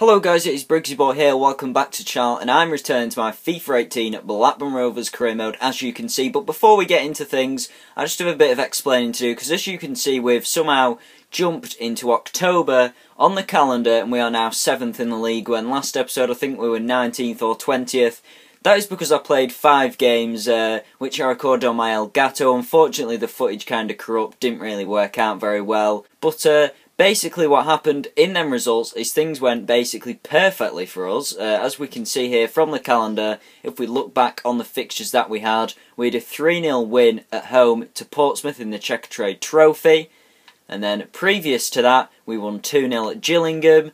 Hello guys, it is Briggsy Boy here, welcome back to channel, and I'm returning to my FIFA 18 Blackburn Rovers career mode, as you can see, but before we get into things, I just have a bit of explaining to do, because as you can see, we've somehow jumped into October on the calendar, and we are now 7th in the league, when last episode I think we were 19th or 20th, that is because I played five games, uh, which I recorded on my Elgato. Unfortunately, the footage kind of corrupt, didn't really work out very well. But uh, basically what happened in them results is things went basically perfectly for us. Uh, as we can see here from the calendar, if we look back on the fixtures that we had, we had a 3-0 win at home to Portsmouth in the Checkatrade Trophy. And then previous to that, we won 2-0 at Gillingham,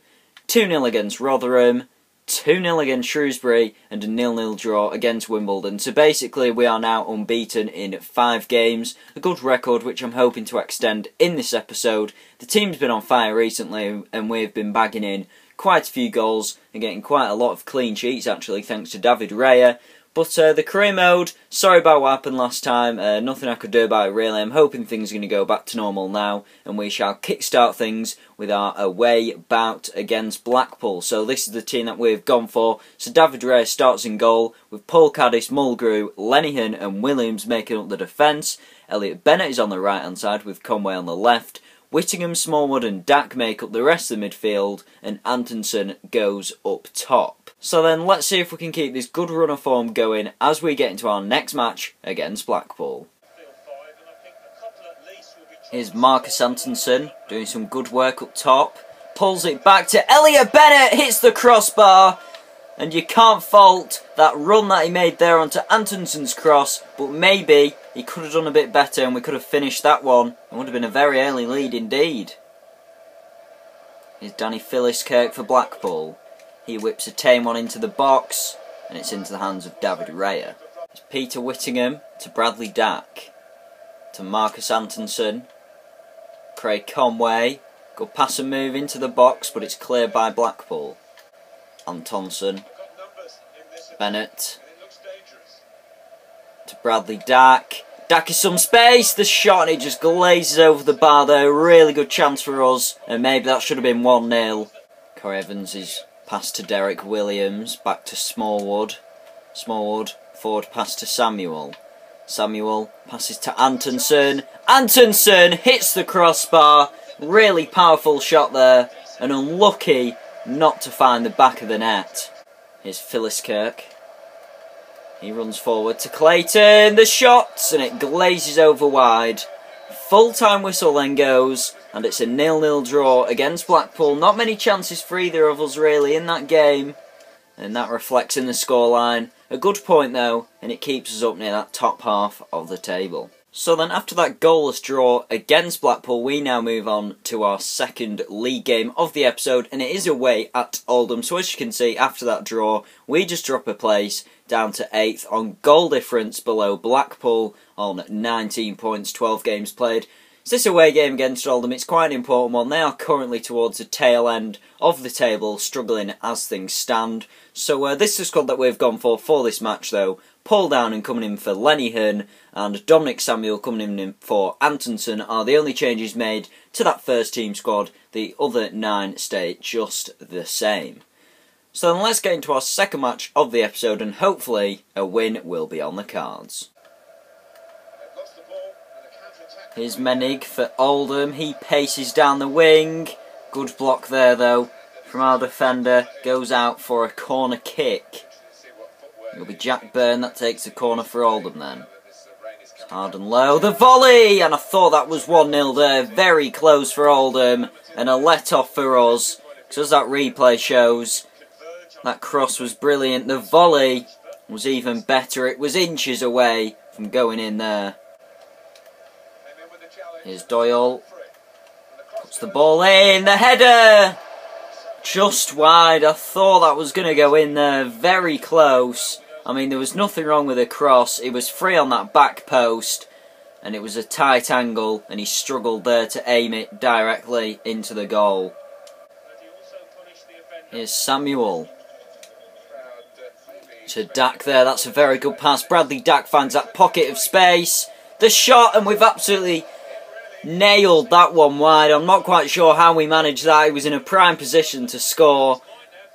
2-0 against Rotherham, 2 0 against Shrewsbury and a 0 0 draw against Wimbledon. So basically, we are now unbeaten in five games. A good record, which I'm hoping to extend in this episode. The team's been on fire recently, and we've been bagging in quite a few goals and getting quite a lot of clean sheets, actually, thanks to David Raya. But uh, the career mode, sorry about what happened last time, uh, nothing I could do about it really. I'm hoping things are going to go back to normal now, and we shall kickstart things with our away bout against Blackpool. So this is the team that we've gone for. So David Raya starts in goal, with Paul Caddis, Mulgrew, Lenihan and Williams making up the defence. Elliott Bennett is on the right hand side, with Conway on the left. Whittingham, Smallwood and Dack make up the rest of the midfield, and Antonsson goes up top. So then let's see if we can keep this good run of form going as we get into our next match against Blackpool. Here's Marcus Antonsson doing some good work up top. Pulls it back to Elliott Bennett, hits the crossbar. And you can't fault that run that he made there onto Antonsson's cross, but maybe he could have done a bit better and we could have finished that one. It would have been a very early lead indeed. Here's Danny Philliskirk for Blackpool. He whips a tame one into the box, and it's into the hands of David Raya. It's Peter Whittingham to Bradley Dack, to Marcus Antonsson, Craig Conway, good pass and move into the box, but it's cleared by Blackpool. Antonsson, Bennett, to Bradley Dack. Dack is some space, the shot and it just glazes over the bar there, really good chance for us, and maybe that should have been 1-0. Corry Evans is Pass to Derrick Williams, back to Smallwood. Smallwood, forward pass to Samuel. Samuel passes to Antonsson. Antonsson hits the crossbar. Really powerful shot there. And unlucky not to find the back of the net. Here's Philliskirk. He runs forward to Clayton. The shots and it glazes over wide. Full time whistle then goes and it's a nil-nil draw against Blackpool. Not many chances for either of us really in that game, and that reflects in the scoreline. A good point though, and it keeps us up near that top half of the table. So then after that goalless draw against Blackpool, we now move on to our second league game of the episode, and it is away at Oldham. So as you can see, after that draw, we just drop a place down to 8th on goal difference below Blackpool on 19 points, 12 games played. So this away game against Oldham, it's quite an important one. They are currently towards the tail end of the table, struggling as things stand. So uh, this is the squad that we've gone for for this match, though. Paul Downing coming in for Lenihan and Dominic Samuel coming in for Antonsson are the only changes made to that first team squad. The other nine stay just the same. So then let's get into our second match of the episode and hopefully a win will be on the cards. Here's Menig for Oldham. He paces down the wing. Good block there, though, from our defender. Goes out for a corner kick. It'll be Jack Byrne that takes the corner for Oldham then. Hard and low. The volley! And I thought that was 1-0 there. Very close for Oldham. And a let-off for us. Because as that replay shows, that cross was brilliant. The volley was even better. It was inches away from going in there. Here's Doyle. Puts the ball in. The header! Just wide. I thought that was going to go in there. Very close. I mean, there was nothing wrong with the cross. It was free on that back post. And it was a tight angle. And he struggled there to aim it directly into the goal. Here's Samuel. To Dack there. That's a very good pass. Bradley Dack finds that pocket of space. The shot. And we've absolutely nailed that one wide. I'm not quite sure how we managed that. He was in a prime position to score.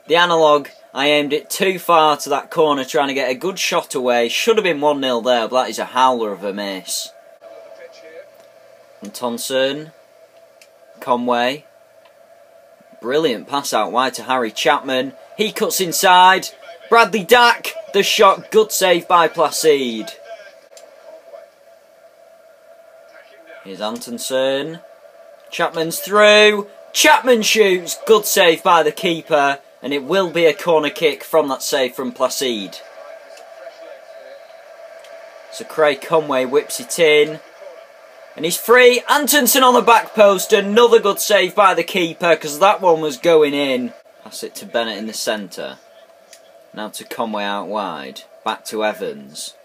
The analogue, I aimed it too far to that corner trying to get a good shot away. Should have been 1-0 there, but that is a howler of a miss. And Thompson, Conway. Brilliant pass out wide to Harry Chapman. He cuts inside. Bradley Dack, the shot, good save by Placide. Here's Antonsson. Chapman's through. Chapman shoots. Good save by the keeper. And it will be a corner kick from that save from Placide. So Craig Conway whips it in. And he's free. Antonsson on the back post. Another good save by the keeper because that one was going in. Pass it to Bennett in the centre. Now to Conway out wide. Back to Evans.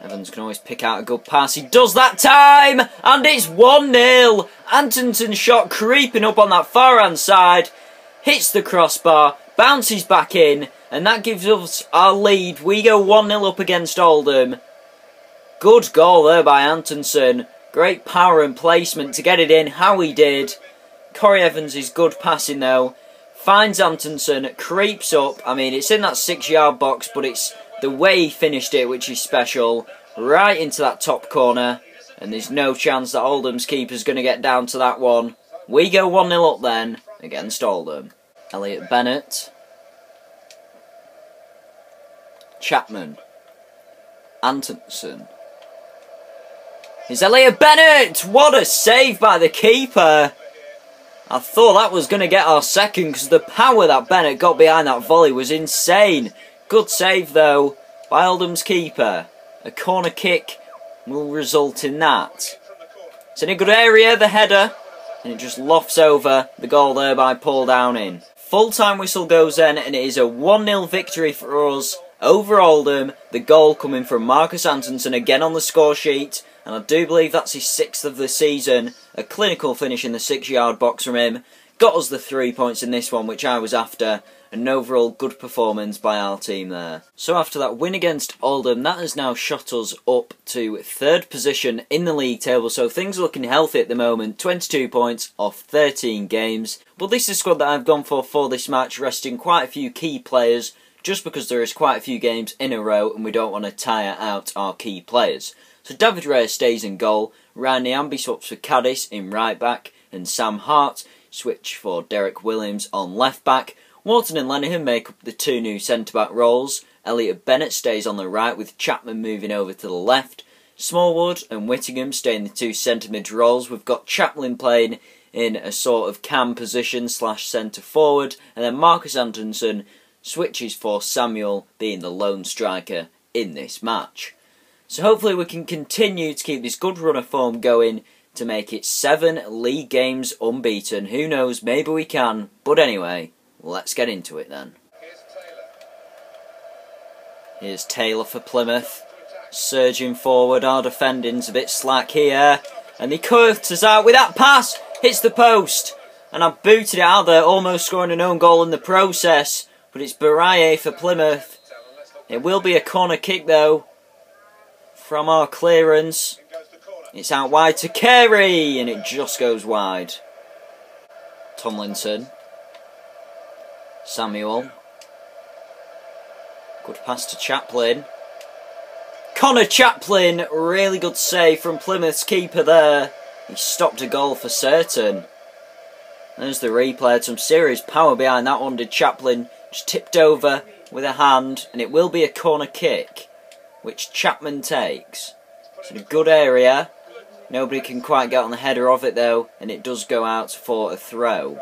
Evans can always pick out a good pass. He does that time! And it's 1-0! Antonsson's shot creeping up on that far hand side. Hits the crossbar. Bounces back in. And that gives us our lead. We go 1-0 up against Oldham. Good goal there by Antonsson. Great power and placement to get it in. How he did. Corry Evans is good passing though. Finds Antonsson. Creeps up. I mean, it's in that six yard box, but it's the way he finished it, which is special, right into that top corner, and there's no chance that Oldham's keeper's going to get down to that one. We go 1-0 up then, against Oldham. Elliott Bennett. Chapman. Antonsson. It's Elliott Bennett! What a save by the keeper! I thought that was going to get our second because the power that Bennett got behind that volley was insane. Good save though by Oldham's keeper. A corner kick will result in that. It's in a good area, the header, and it just lofts over the goal there by Paul Downing. Full time whistle goes in, and it is a 1 0 victory for us over Oldham. The goal coming from Marcus Antonsson again on the score sheet, and I do believe that's his sixth of the season. A clinical finish in the six yard box from him. Got us the three points in this one, which I was after an overall good performance by our team there. So after that win against Oldham, that has now shot us up to third position in the league table, so things are looking healthy at the moment. 22 points off 13 games. But this is the squad that I've gone for for this match, resting quite a few key players, just because there is quite a few games in a row and we don't want to tire out our key players. So David Raya stays in goal, Ryan Nyambe swaps for Caddis in right back, and Sam Hart switch for Derrick Williams on left back, Wharton and Lenihan make up the two new centre-back roles. Elliott Bennett stays on the right with Chapman moving over to the left. Smallwood and Whittingham stay in the two centre mid roles. We've got Chaplin playing in a sort of cam position slash centre forward, and then Marcus Antonsson switches for Samuel being the lone striker in this match. So hopefully we can continue to keep this good run of form going to make it seven league games unbeaten. Who knows, maybe we can. But anyway, let's get into it then. Here's Taylor for Plymouth. Surging forward, our defending's a bit slack here. And he curves out with that pass. Hits the post. And I booted it out there, almost scoring an own goal in the process. But it's Baraye for Plymouth. It will be a corner kick though. From our clearance. It's out wide to Carey. And it just goes wide. Tomlinson. Samuel. Good pass to Chaplin. Conor Chaplin, really good save from Plymouth's keeper there. He stopped a goal for certain. There's the replay. Some serious power behind that one. Did Chaplin just tipped over with a hand, and it will be a corner kick, which Chapman takes. It's in a good area. Nobody can quite get on the header of it though, and it does go out for a throw.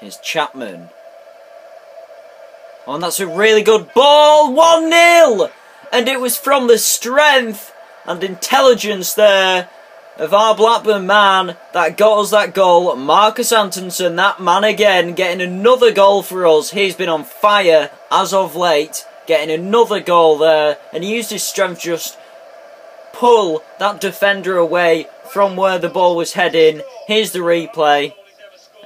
Here's Chapman. Oh, and that's a really good ball. 1 0. And it was from the strength and intelligence there of our Blackburn man that got us that goal. Marcus Antonsson, that man again, getting another goal for us. He's been on fire as of late, getting another goal there. And he used his strength just pull that defender away from where the ball was heading. Here's the replay.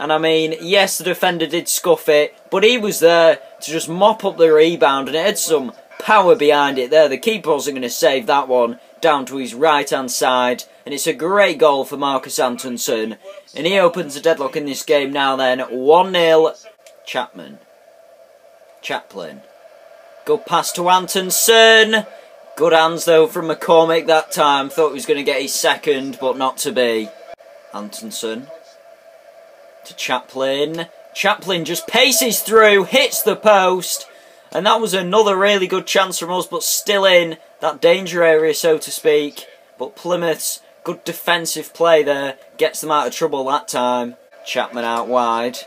And I mean, yes, the defender did scuff it, but he was there to just mop up the rebound, and it had some power behind it there. The keeper wasn't going to save that one down to his right hand side, and it's a great goal for Marcus Antonsson. And he opens the deadlock in this game now then 1 0 Chapman. Chaplin. Good pass to Antonsson. Good hands though from McCormick that time. Thought he was going to get his second, but not to be. Antonsson. To Chaplin. Chaplin just paces through, hits the post. And that was another really good chance from us, but still in that danger area, so to speak. But Plymouth's good defensive play there gets them out of trouble that time. Chapman out wide.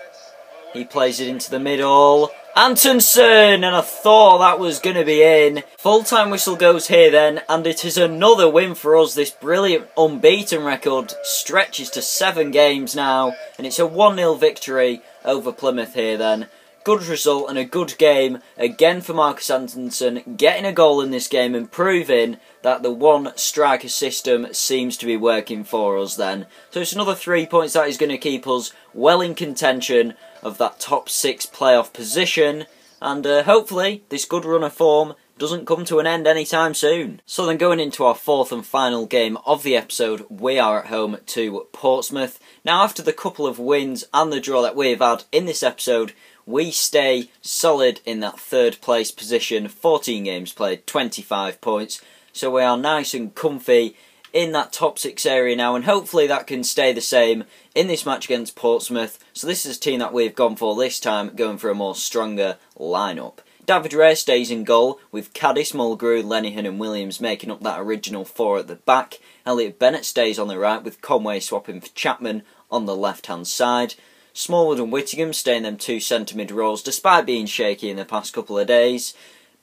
He plays it into the middle. Antonsson! And I thought that was going to be in. Full-time whistle goes here then, and it is another win for us. This brilliant unbeaten record stretches to seven games now, and it's a 1-0 victory over Plymouth here then. Good result and a good game again for Marcus Antonsson, getting a goal in this game and proving that the one striker system seems to be working for us then. So it's another three points that is going to keep us well in contention of that top six playoff position. And uh, hopefully this good run of form doesn't come to an end anytime soon. So then going into our fourth and final game of the episode, we are at home to Portsmouth. Now after the couple of wins and the draw that we've had in this episode, we stay solid in that third place position, 14 games played, 25 points. So we are nice and comfy in that top six area now, and hopefully that can stay the same in this match against Portsmouth. So this is a team that we've gone for this time, going for a more stronger lineup. David Raya stays in goal, with Caddis, Mulgrew, Lenihan and Williams making up that original four at the back. Elliott Bennett stays on the right, with Conway swapping for Chapman on the left-hand side. Smallwood and Whittingham stay in them two centre mid roles despite being shaky in the past couple of days.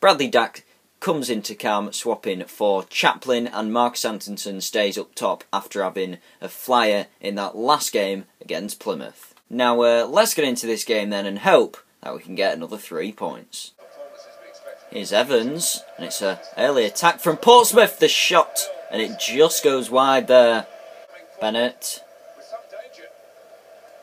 Bradley Dack comes into cam swapping for Chaplin and Marcus Antonsson stays up top after having a flyer in that last game against Plymouth. Now uh, let's get into this game then and hope that we can get another three points. Here's Evans and it's an early attack from Portsmouth, the shot and it just goes wide there. Bennett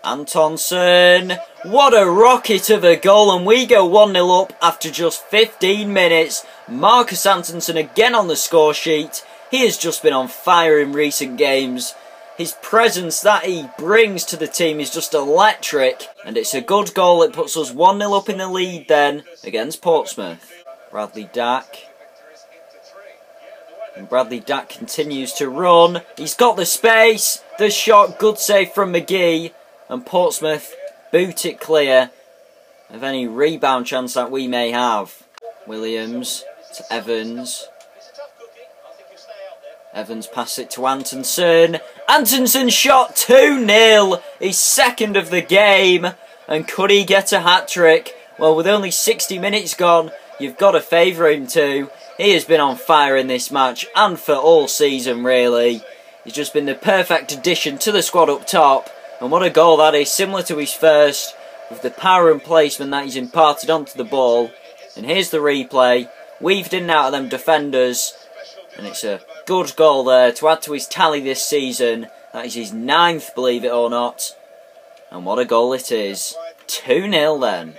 Antonsson, what a rocket of a goal and we go 1-0 up after just 15 minutes. Marcus Antonsson again on the score sheet. He has just been on fire in recent games. His presence that he brings to the team is just electric and it's a good goal. It puts us 1-0 up in the lead then against Portsmouth. Bradley Dack. And Bradley Dack continues to run. He's got the space. The shot, good save from McGee and Portsmouth boot it clear of any rebound chance that we may have. Williams to Evans. Evans pass it to Antonsson. Antonsson shot 2-0. His second of the game. And could he get a hat-trick? Well, with only 60 minutes gone, you've got to favour him too. He has been on fire in this match and for all season, really. He's just been the perfect addition to the squad up top. And what a goal that is, similar to his first, with the power and placement that he's imparted onto the ball. And here's the replay, weaved in and out of them defenders, and it's a good goal there to add to his tally this season. That is his ninth, believe it or not. And what a goal it is. 2-0 then.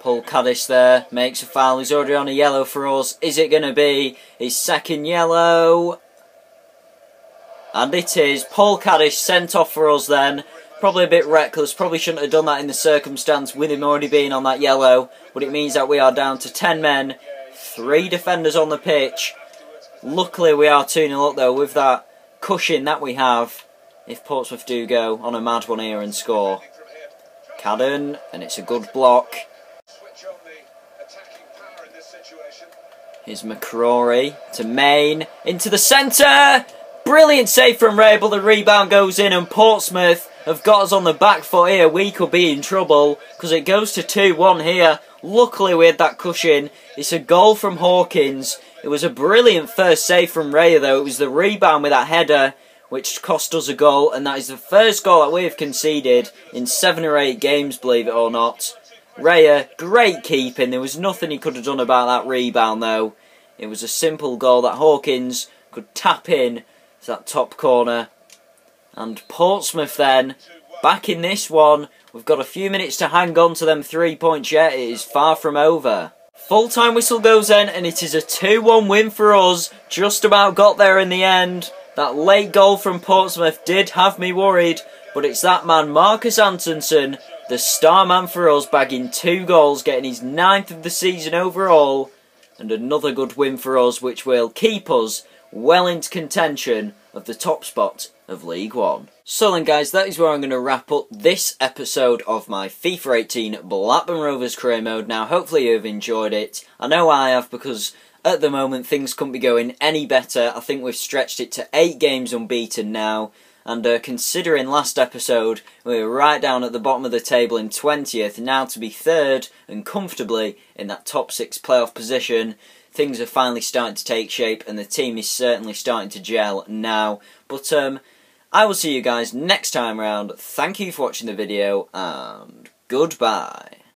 Paul Caddis there makes a foul. He's already on a yellow for us. Is it going to be his second yellow? And it is. Paul Caddis sent off for us then. Probably a bit reckless. Probably shouldn't have done that in the circumstance with him already being on that yellow. But it means that we are down to 10 men. Three defenders on the pitch. Luckily we are 2-0 up though with that cushion that we have. If Portsmouth do go on a mad one here and score. Cadden. And it's a good block. Here's McCrory to Main. Into the centre! Brilliant save from Ray, but the rebound goes in, and Portsmouth have got us on the back foot here. We could be in trouble because it goes to 2 1 here. Luckily, we had that cushion. It's a goal from Hawkins. It was a brilliant first save from Ray, though. It was the rebound with that header which cost us a goal, and that is the first goal that we have conceded in seven or eight games, believe it or not. Raya, great keeping. There was nothing he could have done about that rebound, though. It was a simple goal that Hawkins could tap in that top corner. And Portsmouth then, back in this one. We've got a few minutes to hang on to them three points yet. It is far from over. Full time whistle goes in, and it is a 2 1 win for us. Just about got there in the end. That late goal from Portsmouth did have me worried, but it's that man Marcus Antonsson, the star man for us, bagging two goals, getting his ninth of the season overall, and another good win for us, which will keep us well into contention of the top spot of League One. So then guys, that is where I'm going to wrap up this episode of my FIFA 18 Blackburn Rovers career mode. Now hopefully you've enjoyed it. I know I have because at the moment things couldn't be going any better. I think we've stretched it to 8 games unbeaten now. And uh, considering last episode, we were right down at the bottom of the table in 20th, now to be third and comfortably in that top 6 playoff position, things are finally starting to take shape and the team is certainly starting to gel now. But um, I will see you guys next time round. Thank you for watching the video and goodbye.